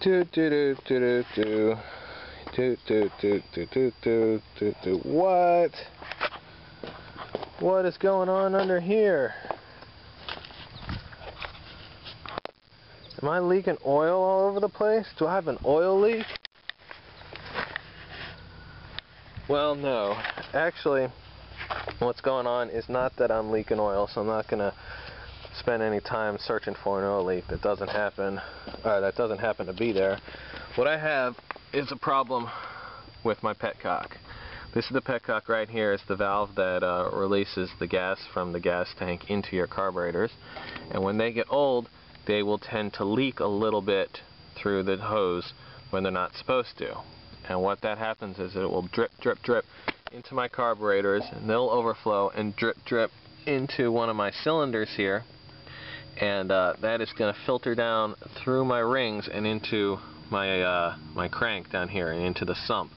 Do do do do do do. Do do do do do do do. What? What is going on under here? Am I leaking oil all over the place? Do I have an oil leak? Well, no. Actually, what's going on is not that I'm leaking oil, so I'm not going to spend any time searching for an oil leak that doesn't happen, or that doesn't happen to be there. What I have is a problem with my petcock. This is the petcock right here. It's the valve that uh, releases the gas from the gas tank into your carburetors. And when they get old, they will tend to leak a little bit through the hose when they're not supposed to. And what that happens is it will drip, drip, drip into my carburetors, and they'll overflow and drip, drip into one of my cylinders here. And uh, that is going to filter down through my rings and into my uh, my crank down here and into the sump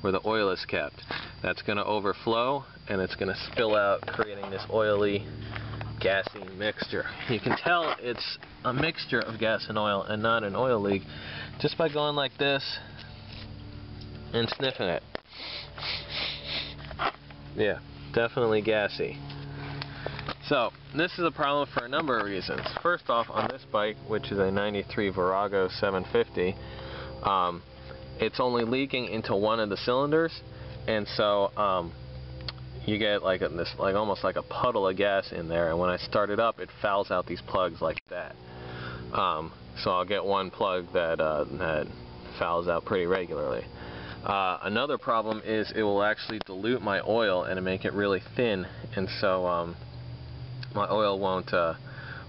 where the oil is kept. That's going to overflow and it's going to spill out creating this oily gassy mixture. You can tell it's a mixture of gas and oil and not an oil leak just by going like this and sniffing it. Yeah, definitely gassy. So, this is a problem for a number of reasons. First off, on this bike, which is a 93 Virago 750, um, it's only leaking into one of the cylinders, and so um, you get like a, this, like almost like a puddle of gas in there. And when I start it up, it fouls out these plugs like that. Um, so I'll get one plug that uh, that fouls out pretty regularly. Uh, another problem is it will actually dilute my oil and make it really thin, and so um, my oil won't uh,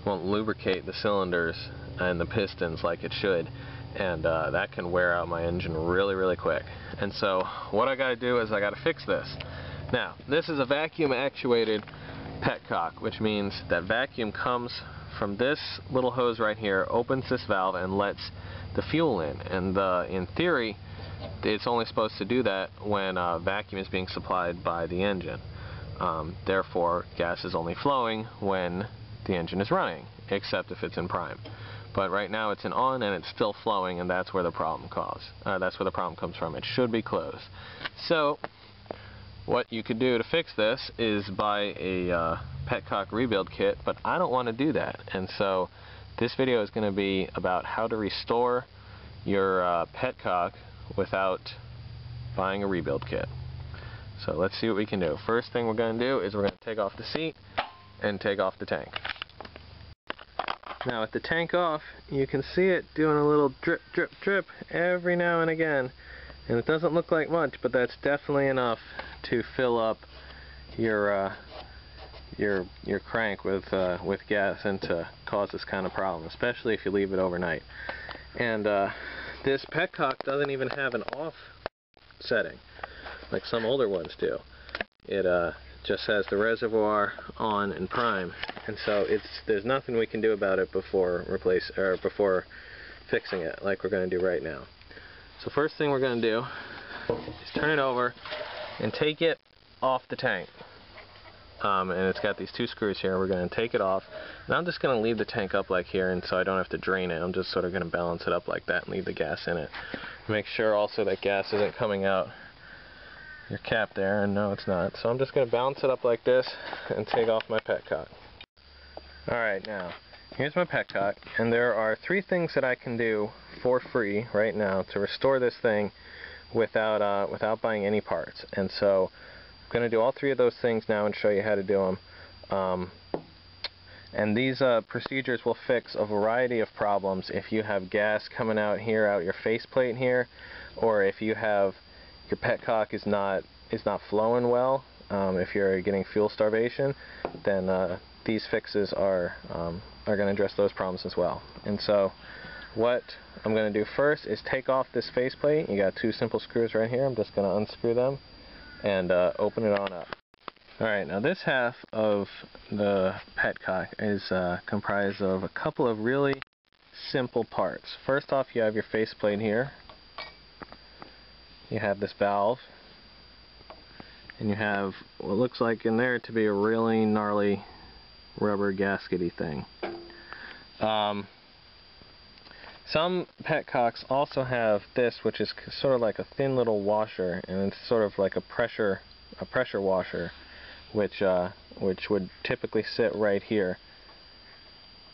won't lubricate the cylinders and the pistons like it should and uh, that can wear out my engine really really quick. And so what I gotta do is I gotta fix this. Now this is a vacuum actuated petcock which means that vacuum comes from this little hose right here opens this valve and lets the fuel in. And uh, in theory it's only supposed to do that when uh, vacuum is being supplied by the engine um, therefore gas is only flowing when the engine is running except if it's in prime but right now it's in on and it's still flowing and that's where the problem cause. Uh, that's where the problem comes from. It should be closed. So what you could do to fix this is buy a uh, petcock rebuild kit, but I don't want to do that. And so this video is going to be about how to restore your uh, petcock without buying a rebuild kit. So let's see what we can do. First thing we're going to do is we're going to take off the seat and take off the tank. Now with the tank off, you can see it doing a little drip, drip, drip every now and again. And it doesn't look like much, but that's definitely enough to fill up your uh, your your crank with uh, with gas and to cause this kind of problem, especially if you leave it overnight. And uh, this petcock doesn't even have an off setting, like some older ones do. It uh, just has the reservoir on and prime. And so it's there's nothing we can do about it before replace or before fixing it like we're going to do right now. So first thing we're going to do is turn it over and take it off the tank. Um, and it's got these two screws here. We're going to take it off. And I'm just going to leave the tank up like here and so I don't have to drain it. I'm just sort of going to balance it up like that and leave the gas in it. Make sure also that gas isn't coming out your cap there, and no it's not. So I'm just going to bounce it up like this and take off my petcock. Alright, now, here's my petcock, and there are three things that I can do for free right now to restore this thing without, uh, without buying any parts. And so I'm going to do all three of those things now and show you how to do them. Um, and these uh, procedures will fix a variety of problems if you have gas coming out here, out your faceplate here, or if you have your petcock is not is not flowing well, um, if you're getting fuel starvation, then uh, these fixes are um, are going to address those problems as well. And so, what I'm going to do first is take off this faceplate. You got two simple screws right here. I'm just going to unscrew them and uh, open it on up. Alright, now this half of the petcock is uh, comprised of a couple of really simple parts. First off, you have your faceplate here, you have this valve and you have what looks like in there to be a really gnarly rubber gaskety thing. Um, Some petcocks also have this, which is sort of like a thin little washer, and it's sort of like a pressure a pressure washer, which uh, which would typically sit right here.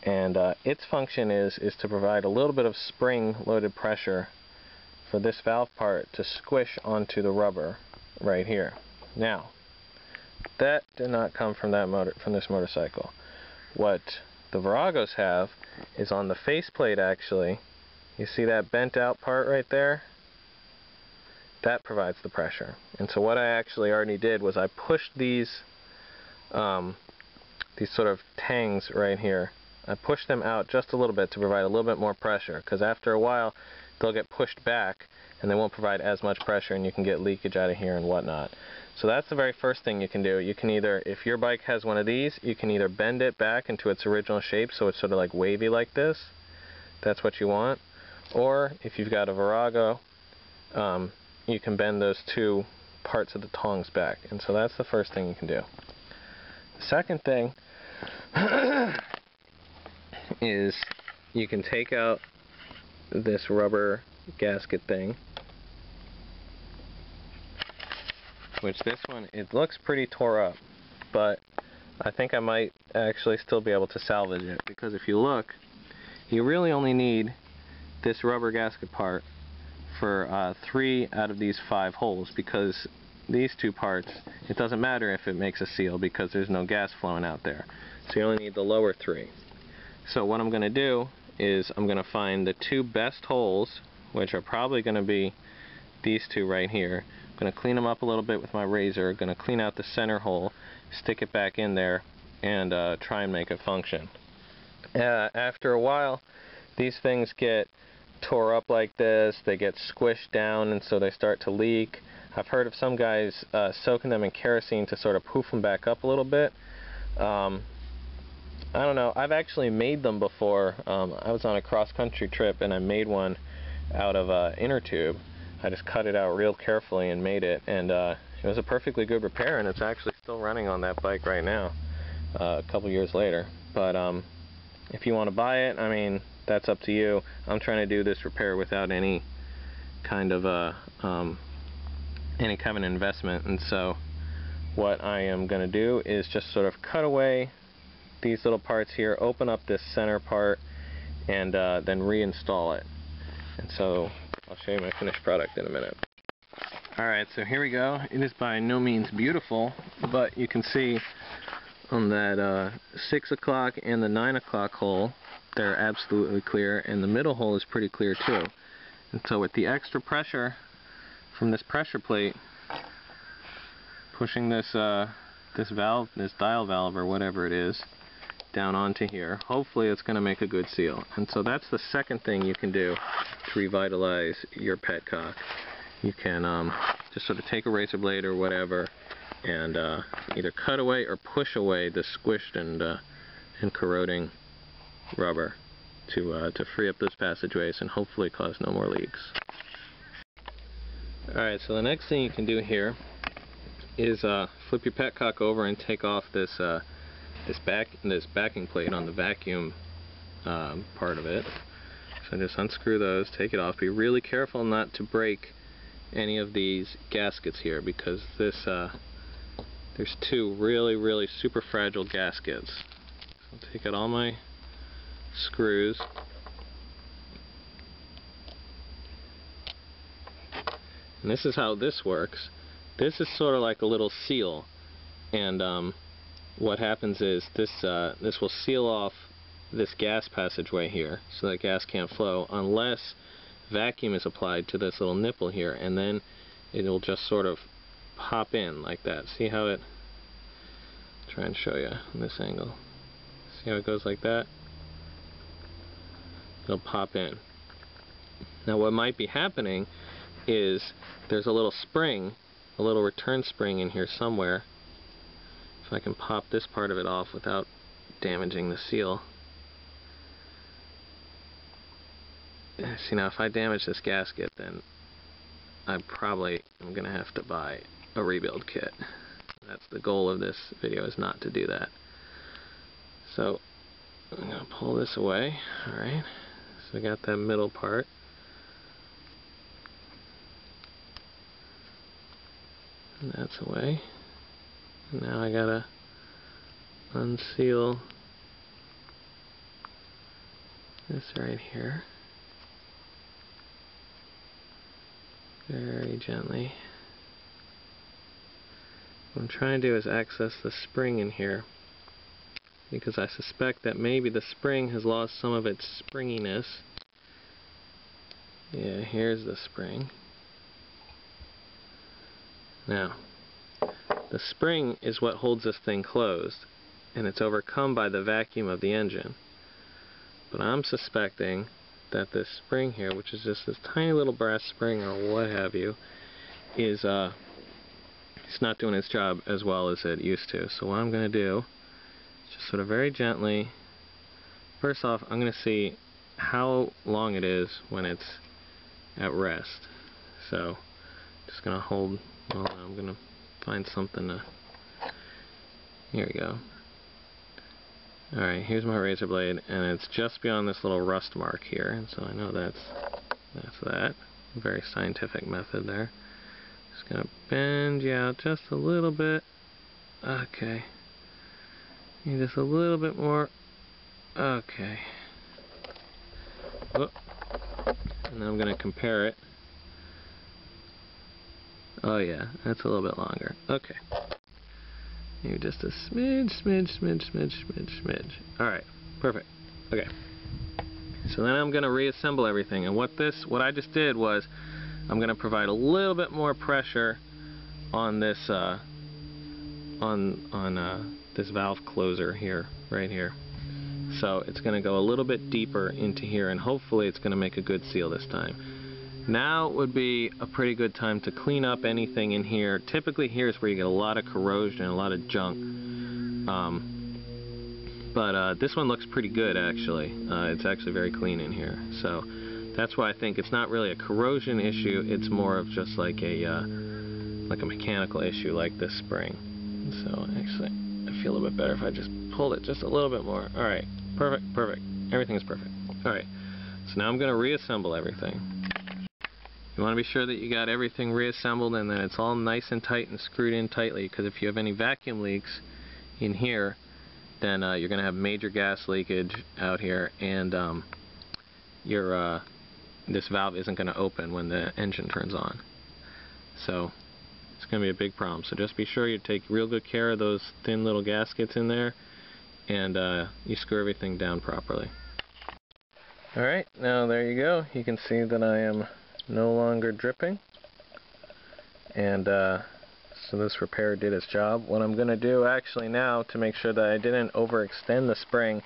And uh, its function is is to provide a little bit of spring-loaded pressure for this valve part to squish onto the rubber right here. Now, that did not come from that motor from this motorcycle. What the Viragos have is on the faceplate actually. You see that bent out part right there? That provides the pressure. And so what I actually already did was I pushed these um, these sort of tangs right here. I pushed them out just a little bit to provide a little bit more pressure because after a while they'll get pushed back and they won't provide as much pressure and you can get leakage out of here and whatnot. So that's the very first thing you can do. You can either, if your bike has one of these, you can either bend it back into its original shape so it's sort of like wavy like this. That's what you want. Or if you've got a Virago, um, you can bend those two parts of the tongs back. And so that's the first thing you can do. The second thing is you can take out this rubber gasket thing which this one, it looks pretty tore up, but I think I might actually still be able to salvage it, because if you look, you really only need this rubber gasket part for uh, three out of these five holes, because these two parts, it doesn't matter if it makes a seal, because there's no gas flowing out there. So you only need the lower three. So what I'm going to do is I'm going to find the two best holes, which are probably going to be these two right here, I'm going to clean them up a little bit with my razor, going to clean out the center hole, stick it back in there, and uh, try and make it function. Uh, after a while, these things get tore up like this, they get squished down and so they start to leak. I've heard of some guys uh, soaking them in kerosene to sort of poof them back up a little bit. Um, I don't know, I've actually made them before. Um, I was on a cross-country trip and I made one out of uh, inner tube. I just cut it out real carefully and made it and uh, it was a perfectly good repair and it's actually still running on that bike right now uh, a couple years later. But um, if you want to buy it I mean that's up to you. I'm trying to do this repair without any kind of a uh, um, any kind of an investment and so what I am going to do is just sort of cut away these little parts here open up this center part and uh, then reinstall it and so I'll show you my finished product in a minute. Alright, so here we go. It is by no means beautiful, but you can see on that uh, 6 o'clock and the 9 o'clock hole, they're absolutely clear, and the middle hole is pretty clear too. And so with the extra pressure from this pressure plate, pushing this uh, this valve, this dial valve or whatever it is, down onto here. Hopefully it's going to make a good seal. And so that's the second thing you can do to revitalize your petcock. You can um, just sort of take a razor blade or whatever and uh, either cut away or push away the squished and, uh, and corroding rubber to, uh, to free up those passageways and hopefully cause no more leaks. Alright, so the next thing you can do here is uh, flip your petcock over and take off this uh, this back this backing plate on the vacuum um, part of it. So just unscrew those, take it off. Be really careful not to break any of these gaskets here because this uh, there's two really really super fragile gaskets. So I'll take out all my screws. And this is how this works. This is sort of like a little seal and um, what happens is this uh, this will seal off this gas passageway here so that gas can't flow unless vacuum is applied to this little nipple here and then it will just sort of pop in like that. See how it try and show you in this angle. See how it goes like that? It'll pop in. Now what might be happening is there's a little spring a little return spring in here somewhere I can pop this part of it off without damaging the seal. Eh, see now if I damage this gasket then I probably am going to have to buy a rebuild kit. That's the goal of this video is not to do that. So I'm going to pull this away. Alright. So I got that middle part. And that's away. Now I gotta unseal this right here. Very gently. What I'm trying to do is access the spring in here because I suspect that maybe the spring has lost some of its springiness. Yeah, here's the spring. Now, the spring is what holds this thing closed, and it's overcome by the vacuum of the engine. But I'm suspecting that this spring here, which is just this tiny little brass spring or what have you, is uh, it's not doing its job as well as it used to. So what I'm going to do is just sort of very gently first off I'm going to see how long it is when it's at rest so just going to hold well I'm going to find something to here we go alright here's my razor blade and it's just beyond this little rust mark here and so I know that's that's that very scientific method there just to bend you out just a little bit okay Need just a little bit more. Okay. And then I'm to compare it. Oh yeah, that's a little bit longer. Okay. Maybe just a smidge, smidge, smidge, smidge, smidge, smidge. Alright, perfect. Okay. So then I'm going to reassemble everything. And what this, what I just did was, I'm going to provide a little bit more pressure on this, uh, on, on, uh, this valve closer here, right here. So it's going to go a little bit deeper into here and hopefully it's going to make a good seal this time. Now would be a pretty good time to clean up anything in here. Typically here is where you get a lot of corrosion and a lot of junk. Um, but uh, this one looks pretty good actually. Uh, it's actually very clean in here. So that's why I think it's not really a corrosion issue. It's more of just like a uh, like a mechanical issue like this spring. So actually I feel a little bit better if I just pulled it just a little bit more. Alright, perfect, perfect. Everything is perfect. Alright, so now I'm going to reassemble everything. You want to be sure that you got everything reassembled and that it's all nice and tight and screwed in tightly because if you have any vacuum leaks in here then uh, you're going to have major gas leakage out here and um, your uh, this valve isn't going to open when the engine turns on. So it's going to be a big problem. So just be sure you take real good care of those thin little gaskets in there and uh, you screw everything down properly. Alright, now there you go. You can see that I am no longer dripping. And uh, so this repair did its job. What I'm going to do actually now to make sure that I didn't overextend the spring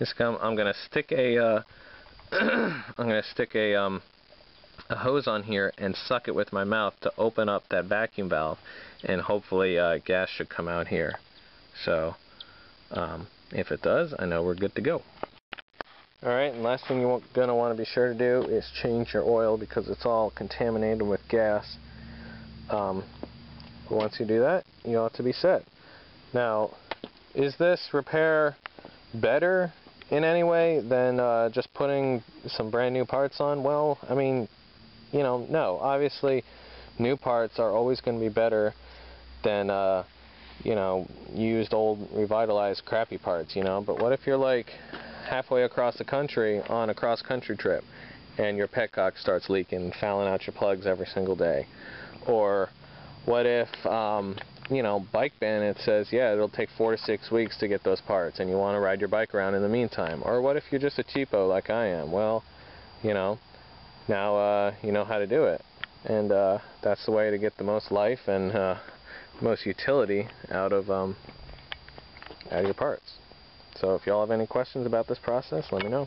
is come, I'm going to stick a uh, I'm going to stick a um, a hose on here and suck it with my mouth to open up that vacuum valve and hopefully uh, gas should come out here. So um, if it does, I know we're good to go. Alright, and last thing you're going to want to be sure to do is change your oil because it's all contaminated with gas. Um, once you do that, you ought to be set. Now, is this repair better in any way than uh, just putting some brand new parts on? Well, I mean, you know, no. Obviously, new parts are always going to be better than, uh, you know, used, old, revitalized, crappy parts, you know. But what if you're like halfway across the country on a cross-country trip and your petcock starts leaking fouling out your plugs every single day? Or what if, um, you know, Bike Bandit says, yeah, it'll take four to six weeks to get those parts and you want to ride your bike around in the meantime? Or what if you're just a cheapo like I am? Well, you know, now uh, you know how to do it. And uh, that's the way to get the most life and uh, most utility out of um, out of your parts. So if y'all have any questions about this process, let me know.